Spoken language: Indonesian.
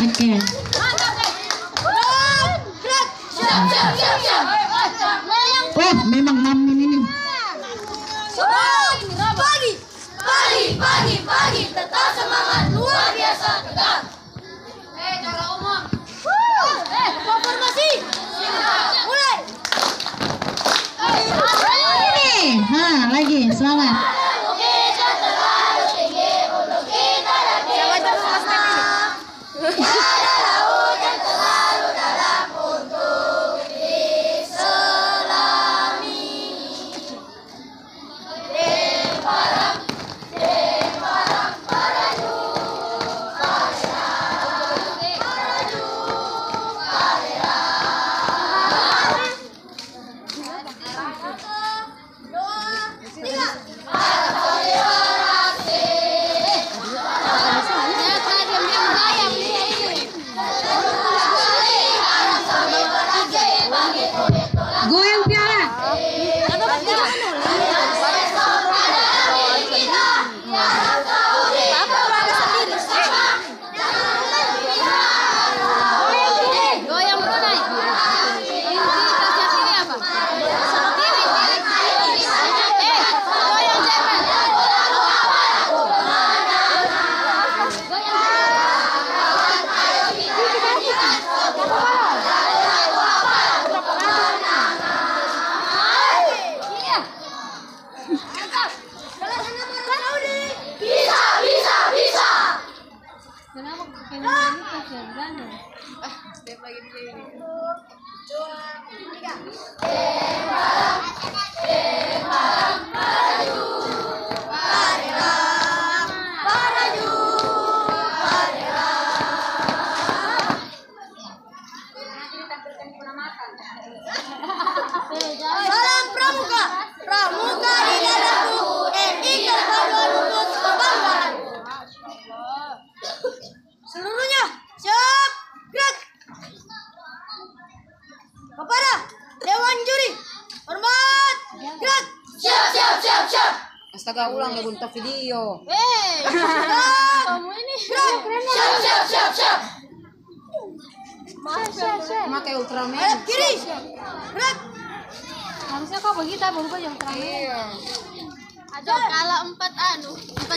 Oh, memang Mamin ini. Pagi, pagi, pagi, pagi, tetap semangat luar biasa. Semangat. Bisa, bisa, bisa. Kenapa? Paraju, Astaga ulang lagu untuk video. Eh, Gerak, kamu ini. gerak. Siap, siap, siap, siap. Pakai Ultraman. Kiri, gerak. Harusnya kau begitu, baru kau yang terakhir. Iya. Ada kala empat anu. Empat